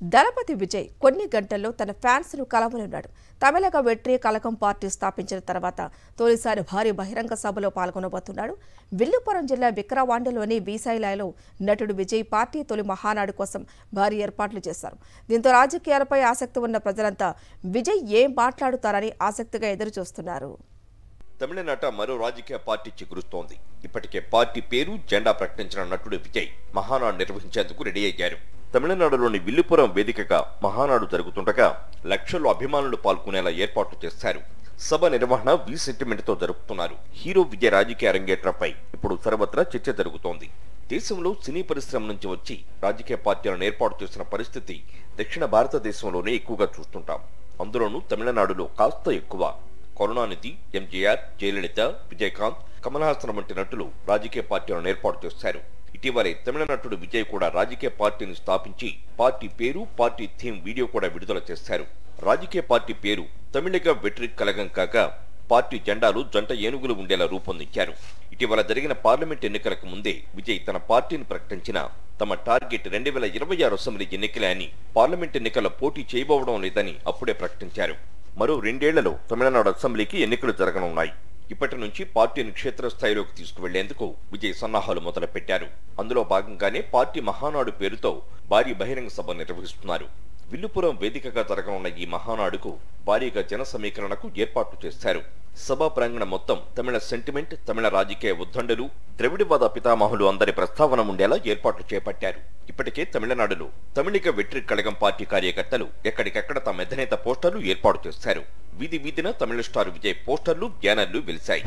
దళపతి విజయ్ కొన్ని గంటల్లో తన ఫ్యాన్స్ను కలవనున్నాడు. తమిళక వెట్రి కలకం పార్టీ స్థాపించిన తర్వాత తొలిసారి భారీ బహిరంగ సభలో పాల్గొనబోతున్నాడు. విల్లుపురం జిల్లా విక్రవాండలోని వీసాయిలాయలో నటుడు విజయ్ పార్టీ తొలి మహానాడు కోసం భారీ ఏర్పాట్లు చేశారు. దీంతో రాజకీయాలపై ఆసక్తి ఉన్న ప్రజలంతా విజయ్ ఏం మాట్లాడుతారని ఆసక్తిగా ఎదురుచూస్తున్నారు. తమిళనాట మరో రాజకీయ పార్టీ చిగురుస్తోంది. ఇప్పటికే పార్టీ పేరు జెండా ప్రకటించిన నటుడు విజయ్ మహానాడు నిర్వహించేందుకు రెడీ అయ్యారు. తమిళనాడులోని విల్లుపురం వేదికగా మహానాడు జరుగుతుండగా లక్షల్లో అభిమానులు పాల్గొనేలా ఏర్పాట్లు చేశారు. సభ నిర్వహణ వి సెంటిమెంట్తో జరుపుతున్నారు. హీరో విజయ రాజకీయ అరంగేట్రంపై ఇప్పుడు సర్వత్రా చర్చ జరుగుతోంది. దేశంలో సినీ పరిశ్రమ నుంచి వచ్చి రాజకీయ పార్టీలను ఏర్పాటు చేసిన పరిస్థితి దక్షిణ భారతదేశంలోనే ఎక్కువగా చూస్తుంటాం. అందులోనూ తమిళనాడులో కాస్త ఎక్కువ. కరుణానిధి ఎంజీఆర్ జయలలిత విజయకాంత్ కమల్ హాసన్ వంటి నటులు రాజకీయ పార్టీలను ఏర్పాటు చేశారు. ఇటీవలే తమిళ నటుడు విజయ్ కూడా రాజకీయ పార్టీని స్థాపించి పార్టీ పేరు పార్టీ థీమ్ వీడియో కూడా విడుదల చేశారు. రాజకీయ పార్టీ పేరు తమిళగా వెట్రిక్ కలగం కాక పార్టీ జెండాలు జంట ఏనుగులు ఉండేలా రూపొందించారు. ఇటీవల జరిగిన పార్లమెంట్ ఎన్నికలకు ముందే విజయ్ తన పార్టీని ప్రకటించిన తమ టార్గెట్ రెండు వేల ఇరవై ఆరు అసెంబ్లీ ఎన్నికలే అని పార్లమెంట్ ఎన్నికల్లో పోటీ చేయబోవడం లేదని అప్పుడే ప్రకటించారు. మరో రెండేళ్ళలో తమిళనాడు అసెంబ్లీకి ఎన్నికలు జరగనున్నాయి. ఇప్పటి నుంచి పార్టీని క్షేత్రస్థాయిలోకి తీసుకువెళ్ళేందుకు విజయ్ సన్నాహాలు మొదలుపెట్టారు. అందులో భాగంగానే పార్టీ మహానాడు పేరుతో భారీ బహిరంగ సభ నిర్వహిస్తున్నారు. విల్లుపురం వేదికగా జరగనున్న ఈ మహానాడుకు భారీగా జన సమీకరణకు ఏర్పాట్లు చేశారు. సభా ప్రాంగణం మొత్తం తమిళ సెంటిమెంట్ తమిళ రాజకీయ ఉద్దండలు ద్రవిడవాద పితామహులు అందరి ప్రస్తావన ఉండేలా ఏర్పాట్లు చేపట్టారు. ఇప్పటికే తమిళనాడులో తమిళిక వెట్రి కళగం పార్టీ కార్యకర్తలు ఎక్కడికెక్కడ తమ ఎద్దనేత పోస్టర్లు ఏర్పాటు చేశారు. వీధి వీధిన తమిళ స్టార్ విజయ్ పోస్టర్లు బ్యానర్లు వెలిశాయి.